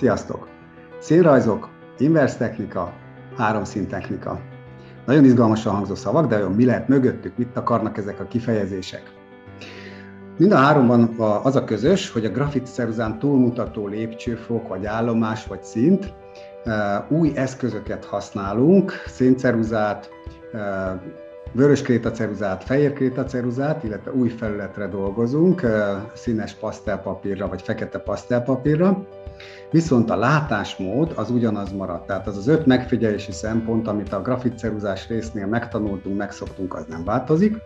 Sziasztok! Színrajzok, inverse technika, háromszín technika. Nagyon izgalmasan hangzó szavak, de olyan mi lehet mögöttük, mit akarnak ezek a kifejezések. Mind a háromban az a közös, hogy a grafitszeruzán túlmutató lépcsőfok, vagy állomás, vagy szint, új eszközöket használunk, szénceruzát, vörös krétaceruzát, fehér krétaceruzát, illetve új felületre dolgozunk, színes pasztelpapírra vagy fekete pasztelpapírra, Viszont a látásmód az ugyanaz maradt. Tehát az az öt megfigyelési szempont, amit a grafitceruzás résznél megtanultunk, megszoktunk, az nem változik,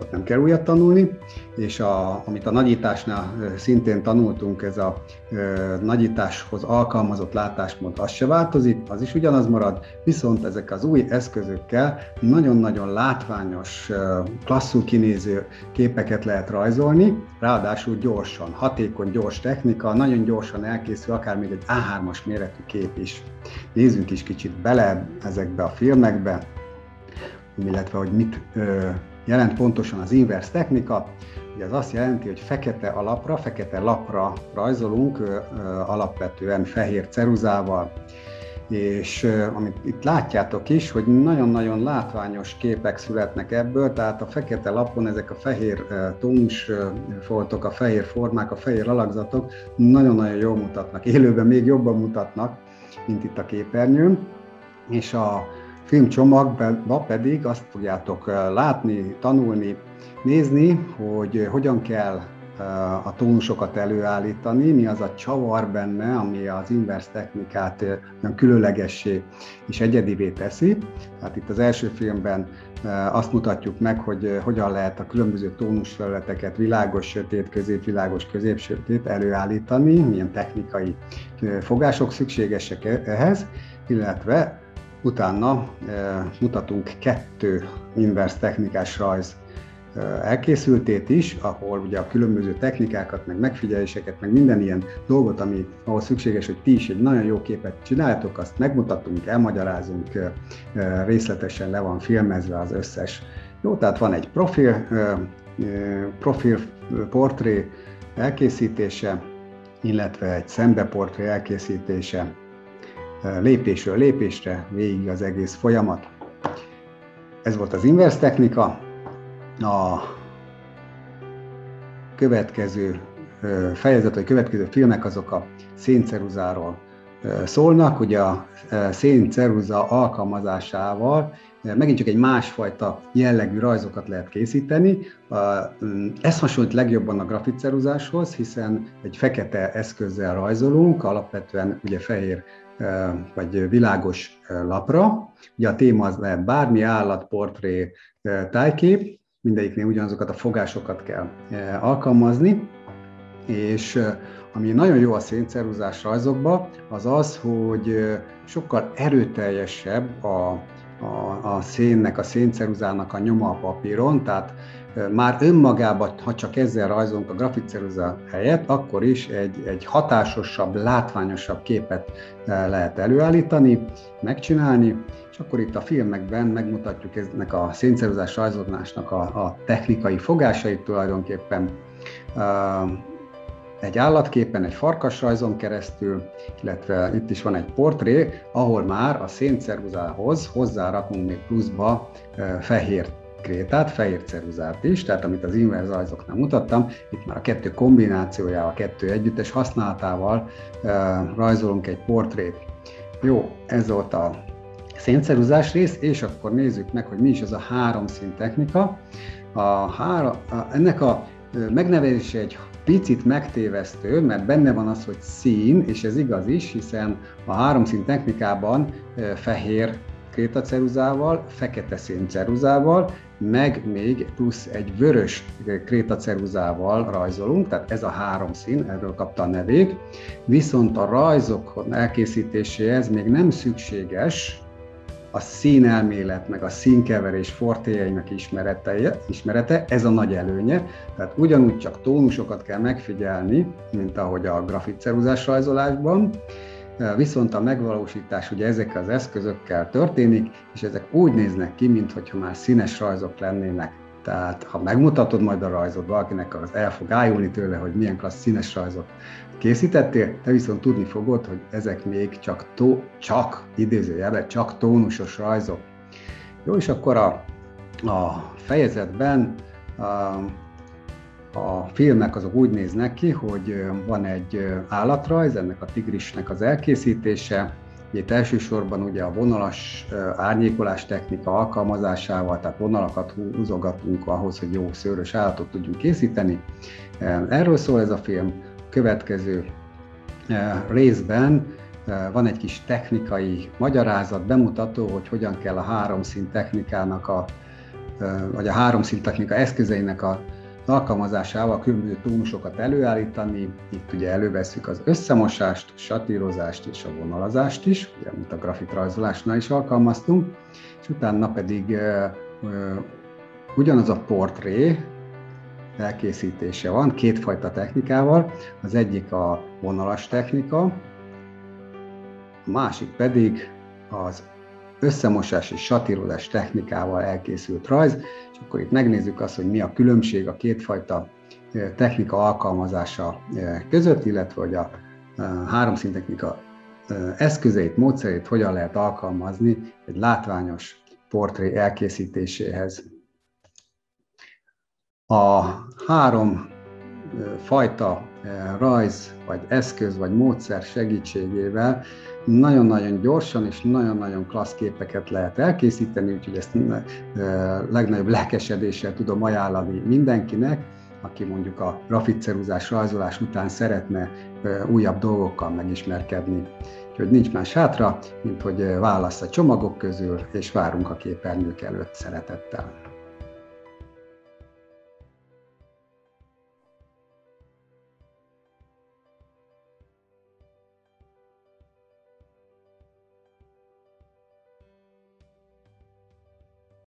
ott nem kell újat tanulni, és a, amit a nagyításnál szintén tanultunk, ez a e, nagyításhoz alkalmazott látásmód, az se változik, az is ugyanaz marad, viszont ezek az új eszközökkel nagyon-nagyon látványos, klasszul kinéző képeket lehet rajzolni, ráadásul gyorsan, hatékony, gyors technika, nagyon gyorsan elkészül, akár még egy A3-as méretű kép is. Nézzünk is kicsit bele ezekbe a filmekbe, illetve hogy mit jelent pontosan az inverse technika. Ugye az azt jelenti, hogy fekete alapra, fekete lapra rajzolunk, alapvetően fehér ceruzával, és amit itt látjátok is, hogy nagyon-nagyon látványos képek születnek ebből, tehát a fekete lapon ezek a fehér tónus foltok, a fehér formák, a fehér alakzatok nagyon-nagyon jól mutatnak, élőben még jobban mutatnak, mint itt a képernyőn, és a filmcsomagban pedig azt fogjátok látni, tanulni, nézni, hogy hogyan kell a tónusokat előállítani, mi az a csavar benne, ami az inverse technikát olyan különlegessé és egyedivé teszi. Tehát itt az első filmben azt mutatjuk meg, hogy hogyan lehet a különböző tónusfelületeket világos, sötét, középvilágos, középsötét előállítani, milyen technikai fogások szükségesek e-, ehhez, illetve utána mutatunk kettő inverse technikás rajz elkészültét is, ahol ugye a különböző technikákat, meg megfigyeléseket, meg minden ilyen dolgot, ami ahhoz szükséges, hogy ti is egy nagyon jó képet csináltok, azt megmutatunk, elmagyarázunk, részletesen le van filmezve az összes. Jó, tehát van egy profil, profil portré elkészítése, illetve egy szembeportré elkészítése, lépésről lépésre, végig az egész folyamat. Ez volt az inverse technika, a következő fejezet, vagy következő filmek azok a szénceruzáról szólnak. Ugye a szénceruza alkalmazásával megint csak egy másfajta jellegű rajzokat lehet készíteni. Ez hasonlít legjobban a grafitceruzáshoz, hiszen egy fekete eszközzel rajzolunk, alapvetően ugye fehér vagy világos lapra. Ugye a téma az lehet bármi állat, portré, tájkép, mindegyiknél ugyanazokat a fogásokat kell eh, alkalmazni, és eh, ami nagyon jó a szénceruzás rajzokban, az az, hogy eh, sokkal erőteljesebb a, a, a szénnek, a szénceruzának a nyoma a papíron, tehát már önmagában, ha csak ezzel rajzolunk a grafitceruza helyett, akkor is egy, egy hatásosabb, látványosabb képet lehet előállítani, megcsinálni, és akkor itt a filmekben megmutatjuk ennek a szénceruzás rajzolásnak a, a technikai fogásait tulajdonképpen. Egy állatképen, egy farkasrajzon keresztül, illetve itt is van egy portré, ahol már a szénceruzához hozzárakunk még pluszba fehér krétát, fehér ceruzát is, tehát amit az inverz rajzoknál mutattam, itt már a kettő kombinációjával, a kettő együttes használatával rajzolunk egy portrét. Jó, ez volt a szénceruzás rész, és akkor nézzük meg, hogy mi is ez a három szín technika. A három, a, ennek a megnevezése egy picit megtévesztő, mert benne van az, hogy szín, és ez igaz is, hiszen a három szín technikában fehér krétaceruzával, fekete szénceruzával, meg még plusz egy vörös krétaceruzával rajzolunk, tehát ez a három szín, erről kapta a nevét. Viszont a rajzok elkészítéséhez még nem szükséges a színelmélet, meg a színkeverés fortéjainak ismerete, ismerete, ez a nagy előnye. Tehát ugyanúgy csak tónusokat kell megfigyelni, mint ahogy a grafitceruzás rajzolásban, viszont a megvalósítás ugye ezekkel az eszközökkel történik, és ezek úgy néznek ki, mintha már színes rajzok lennének. Tehát ha megmutatod majd a rajzot valakinek, az el fog ájulni tőle, hogy milyen klassz színes rajzot készítettél, te viszont tudni fogod, hogy ezek még csak, tó, csak idézőjelben, csak tónusos rajzok. Jó, és akkor a, a fejezetben a, a filmek azok úgy néznek ki, hogy van egy állatrajz, ennek a tigrisnek az elkészítése, itt elsősorban ugye a vonalas árnyékolás technika alkalmazásával, tehát vonalakat húzogatunk ahhoz, hogy jó szőrös állatot tudjunk készíteni. Erről szól ez a film. Következő részben van egy kis technikai magyarázat, bemutató, hogy hogyan kell a háromszint technikának a, vagy a háromszint technika eszközeinek a alkalmazásával különböző tónusokat előállítani. Itt ugye előveszük az összemosást, satírozást és a vonalazást is, ugye, amit a grafitrajzolásnál is alkalmaztunk, és utána pedig ugyanaz a portré elkészítése van, kétfajta technikával. Az egyik a vonalas technika, a másik pedig az összemosás és satírozás technikával elkészült rajz, és akkor itt megnézzük azt, hogy mi a különbség a kétfajta technika alkalmazása között, illetve hogy a háromszíntechnika eszközeit, módszerét hogyan lehet alkalmazni egy látványos portré elkészítéséhez. A három fajta rajz, vagy eszköz, vagy módszer segítségével nagyon-nagyon gyorsan és nagyon-nagyon klassz képeket lehet elkészíteni, úgyhogy ezt legnagyobb lelkesedéssel tudom ajánlani mindenkinek, aki mondjuk a grafitceruzás rajzolás után szeretne újabb dolgokkal megismerkedni. Úgyhogy nincs más hátra, mint hogy válasz a csomagok közül, és várunk a képernyők előtt szeretettel.